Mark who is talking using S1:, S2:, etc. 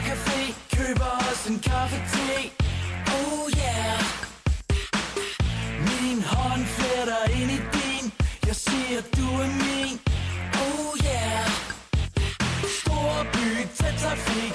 S1: Café Køber os en kaffe te Oh uh, yeah. Min hånd fletter ind i din. Jeg siger du er min. Oh yeah. Stor by, tæt trafik,